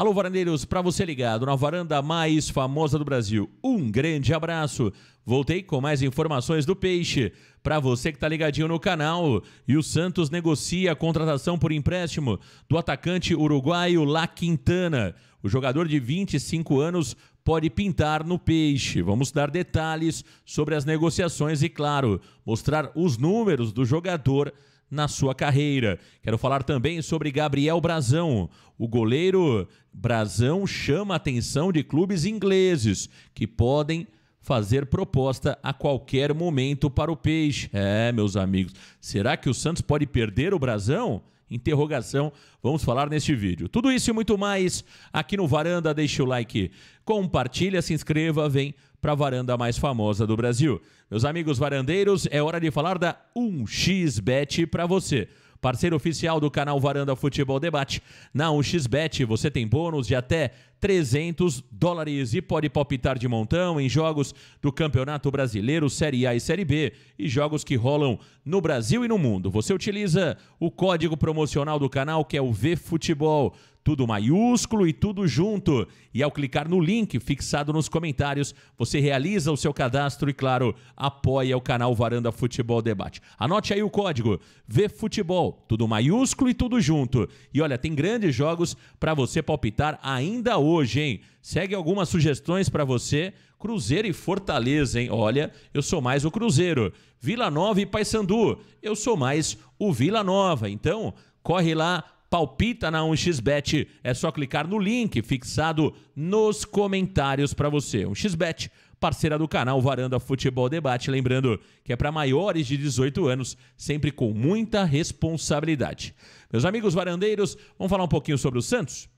Alô, varandeiros, para você ligado na varanda mais famosa do Brasil, um grande abraço. Voltei com mais informações do Peixe. Para você que está ligadinho no canal, e o Santos negocia a contratação por empréstimo do atacante uruguaio La Quintana. O jogador de 25 anos pode pintar no Peixe. Vamos dar detalhes sobre as negociações e, claro, mostrar os números do jogador na sua carreira. Quero falar também sobre Gabriel Brazão. O goleiro Brazão chama a atenção de clubes ingleses que podem fazer proposta a qualquer momento para o Peixe. É, meus amigos, será que o Santos pode perder o Brazão? Interrogação, vamos falar neste vídeo. Tudo isso e muito mais aqui no Varanda. Deixe o like, compartilha, se inscreva, vem para a varanda mais famosa do Brasil. Meus amigos varandeiros, é hora de falar da 1xBet para você parceiro oficial do canal Varanda Futebol Debate. Na 1xBet você tem bônus de até 300 dólares e pode palpitar de montão em jogos do Campeonato Brasileiro, Série A e Série B e jogos que rolam no Brasil e no mundo. Você utiliza o código promocional do canal que é o VFutebol tudo maiúsculo e tudo junto. E ao clicar no link fixado nos comentários, você realiza o seu cadastro e, claro, apoia o canal Varanda Futebol Debate. Anote aí o código VFutebol, tudo maiúsculo e tudo junto. E olha, tem grandes jogos para você palpitar ainda hoje, hein? Segue algumas sugestões para você. Cruzeiro e Fortaleza, hein? Olha, eu sou mais o Cruzeiro. Vila Nova e Paysandu, eu sou mais o Vila Nova. Então, corre lá, palpita na 1xBet, é só clicar no link fixado nos comentários para você. 1xBet, parceira do canal Varanda Futebol Debate, lembrando que é para maiores de 18 anos, sempre com muita responsabilidade. Meus amigos varandeiros, vamos falar um pouquinho sobre o Santos?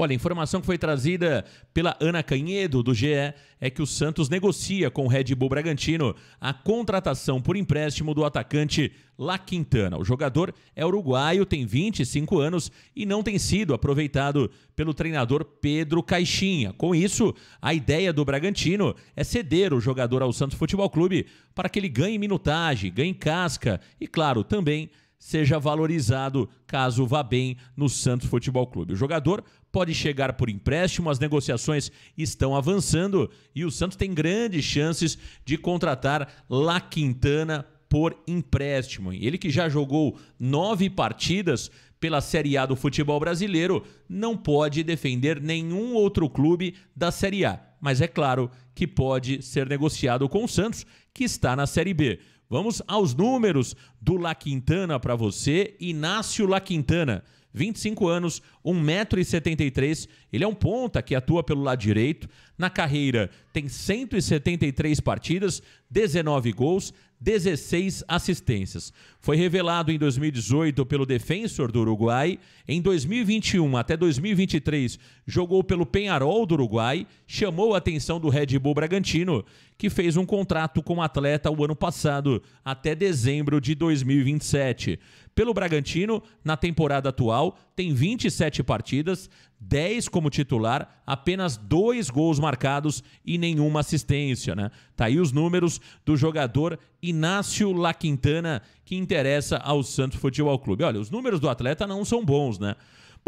Olha, a informação que foi trazida pela Ana Canhedo, do GE, é que o Santos negocia com o Red Bull Bragantino a contratação por empréstimo do atacante La Quintana. O jogador é uruguaio, tem 25 anos e não tem sido aproveitado pelo treinador Pedro Caixinha. Com isso, a ideia do Bragantino é ceder o jogador ao Santos Futebol Clube para que ele ganhe minutagem, ganhe casca e, claro, também seja valorizado caso vá bem no Santos Futebol Clube. O jogador pode chegar por empréstimo, as negociações estão avançando e o Santos tem grandes chances de contratar La Quintana por empréstimo. Ele que já jogou nove partidas pela Série A do futebol brasileiro, não pode defender nenhum outro clube da Série A. Mas é claro que pode ser negociado com o Santos, que está na Série B. Vamos aos números do La Quintana para você. Inácio La Quintana, 25 anos, 1,73m. Ele é um ponta que atua pelo lado direito. Na carreira, tem 173 partidas, 19 gols, 16 assistências. Foi revelado em 2018 pelo Defensor do Uruguai. Em 2021 até 2023, jogou pelo Penharol do Uruguai. Chamou a atenção do Red Bull Bragantino, que fez um contrato com o atleta o ano passado, até dezembro de 2027. Pelo Bragantino, na temporada atual, tem 27 partidas, 10 como titular, apenas dois gols marcados e nenhuma assistência, né? Tá aí os números do jogador Inácio La Quintana, que interessa ao Santos Futebol Clube. Olha, os números do atleta não são bons, né?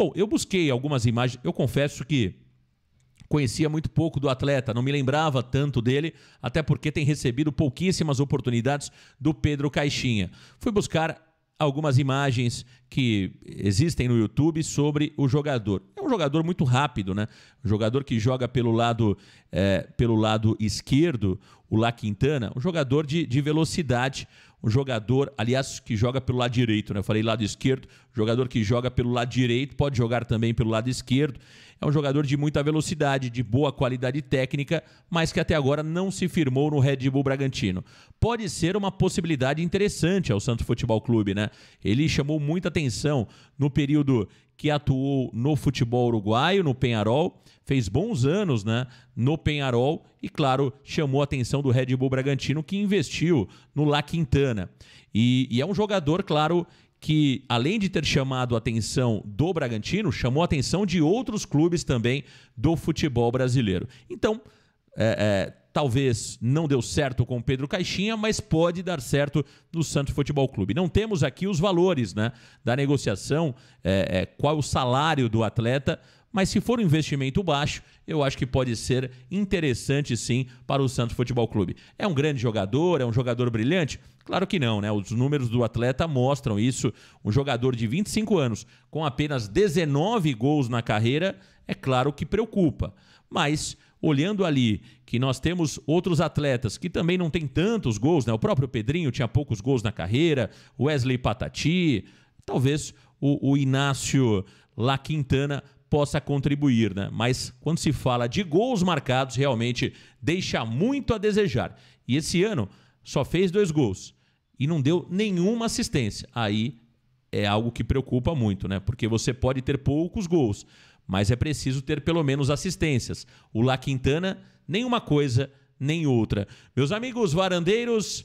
Bom, eu busquei algumas imagens, eu confesso que conhecia muito pouco do atleta, não me lembrava tanto dele, até porque tem recebido pouquíssimas oportunidades do Pedro Caixinha. Fui buscar algumas imagens que existem no YouTube sobre o jogador. É um jogador muito rápido, né? Um jogador que joga pelo lado, é, pelo lado esquerdo, o La Quintana, um jogador de, de velocidade, um jogador, aliás, que joga pelo lado direito, né? Eu falei lado esquerdo, jogador que joga pelo lado direito, pode jogar também pelo lado esquerdo. É um jogador de muita velocidade, de boa qualidade técnica, mas que até agora não se firmou no Red Bull Bragantino. Pode ser uma possibilidade interessante ao Santos Futebol Clube, né? Ele chamou muita atenção no período que atuou no futebol uruguaio, no Penharol, fez bons anos né, no Penharol e, claro, chamou a atenção do Red Bull Bragantino, que investiu no La Quintana. E, e é um jogador, claro, que, além de ter chamado a atenção do Bragantino, chamou a atenção de outros clubes também do futebol brasileiro. Então, é, é, talvez não deu certo com o Pedro Caixinha, mas pode dar certo no Santos Futebol Clube. Não temos aqui os valores né, da negociação, é, é, qual o salário do atleta, mas se for um investimento baixo, eu acho que pode ser interessante sim para o Santos Futebol Clube. É um grande jogador, é um jogador brilhante? Claro que não, né? Os números do atleta mostram isso. Um jogador de 25 anos com apenas 19 gols na carreira, é claro que preocupa. Mas olhando ali que nós temos outros atletas que também não têm tantos gols, né? O próprio Pedrinho tinha poucos gols na carreira, Wesley Patati, talvez o, o Inácio La Quintana possa contribuir, né? Mas quando se fala de gols marcados, realmente deixa muito a desejar. E esse ano só fez dois gols e não deu nenhuma assistência. Aí é algo que preocupa muito, né? Porque você pode ter poucos gols, mas é preciso ter pelo menos assistências. O La Quintana, nem uma coisa, nem outra. Meus amigos varandeiros,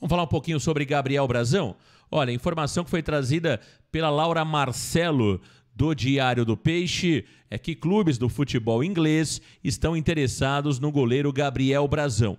vamos falar um pouquinho sobre Gabriel Brazão? Olha, informação que foi trazida pela Laura Marcelo do Diário do Peixe é que clubes do futebol inglês estão interessados no goleiro Gabriel Brazão.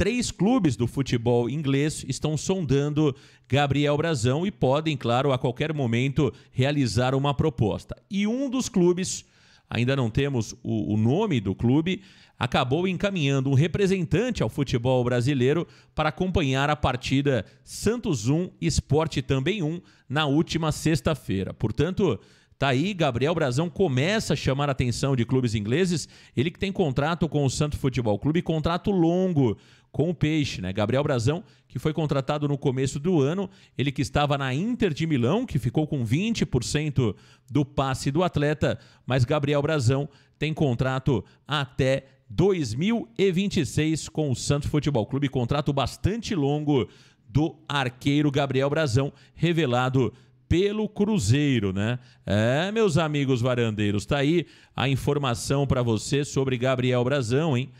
Três clubes do futebol inglês estão sondando Gabriel Brazão e podem, claro, a qualquer momento realizar uma proposta. E um dos clubes, ainda não temos o, o nome do clube, acabou encaminhando um representante ao futebol brasileiro para acompanhar a partida Santos 1 Esporte também 1 na última sexta-feira. Portanto, Tá aí, Gabriel Brazão começa a chamar a atenção de clubes ingleses. Ele que tem contrato com o Santo Futebol Clube, contrato longo com o Peixe, né? Gabriel Brazão, que foi contratado no começo do ano, ele que estava na Inter de Milão, que ficou com 20% do passe do atleta, mas Gabriel Brazão tem contrato até 2026 com o Santos Futebol Clube, contrato bastante longo do arqueiro Gabriel Brazão, revelado pelo Cruzeiro, né? É, meus amigos varandeiros, tá aí a informação para você sobre Gabriel Brazão, hein?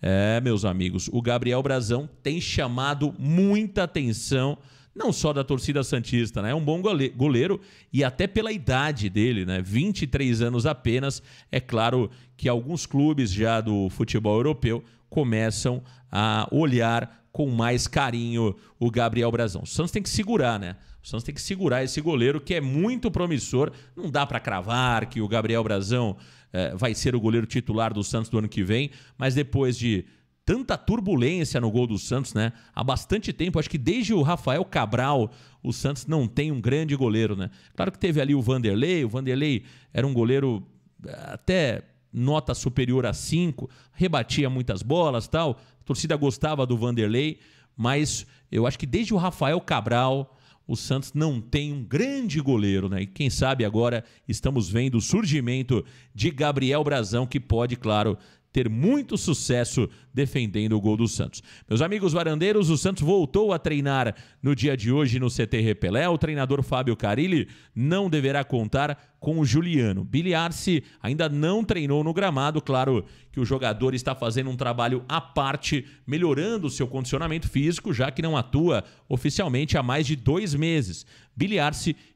É, meus amigos, o Gabriel Brazão tem chamado muita atenção, não só da torcida Santista, né? É um bom goleiro e até pela idade dele, né? 23 anos apenas. É claro que alguns clubes já do futebol europeu começam a olhar com mais carinho o Gabriel Brazão. O Santos tem que segurar, né? O Santos tem que segurar esse goleiro que é muito promissor. Não dá para cravar que o Gabriel Brazão é, vai ser o goleiro titular do Santos do ano que vem, mas depois de tanta turbulência no gol do Santos, né? Há bastante tempo, acho que desde o Rafael Cabral, o Santos não tem um grande goleiro, né? Claro que teve ali o Vanderlei, o Vanderlei era um goleiro eh, até nota superior a 5, rebatia muitas bolas, tal. A torcida gostava do Vanderlei, mas eu acho que desde o Rafael Cabral, o Santos não tem um grande goleiro, né? E quem sabe agora estamos vendo o surgimento de Gabriel Brazão, que pode, claro, ter muito sucesso defendendo o gol do Santos. Meus amigos varandeiros, o Santos voltou a treinar no dia de hoje no CT Repelé. O treinador Fábio Carilli não deverá contar com o Juliano. Billy Arce ainda não treinou no gramado. Claro que o jogador está fazendo um trabalho à parte, melhorando o seu condicionamento físico, já que não atua oficialmente há mais de dois meses. Billy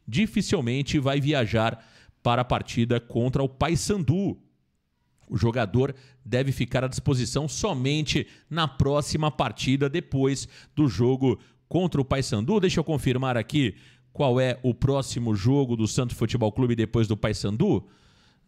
dificilmente vai viajar para a partida contra o Paysandu o jogador deve ficar à disposição somente na próxima partida, depois do jogo contra o Paysandu. Deixa eu confirmar aqui qual é o próximo jogo do Santos Futebol Clube depois do Paysandu.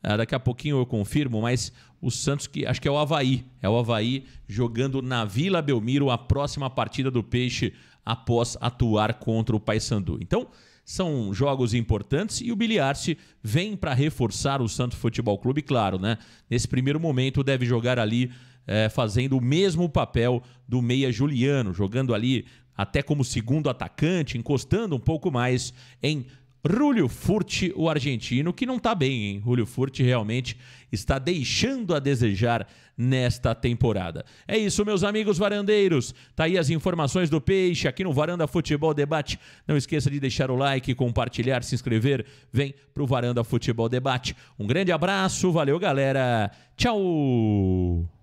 Ah, daqui a pouquinho eu confirmo, mas o Santos, que acho que é o Havaí, é o Havaí jogando na Vila Belmiro a próxima partida do Peixe após atuar contra o Paysandu. Então, são jogos importantes e o Biliarce vem para reforçar o Santos Futebol Clube, claro, né? Nesse primeiro momento deve jogar ali é, fazendo o mesmo papel do meia Juliano, jogando ali até como segundo atacante, encostando um pouco mais em Rúlio Furti, o argentino, que não está bem, hein? Rúlio Furti realmente está deixando a desejar nesta temporada. É isso, meus amigos varandeiros. Tá aí as informações do Peixe aqui no Varanda Futebol Debate. Não esqueça de deixar o like, compartilhar, se inscrever. Vem pro Varanda Futebol Debate. Um grande abraço, valeu, galera. Tchau.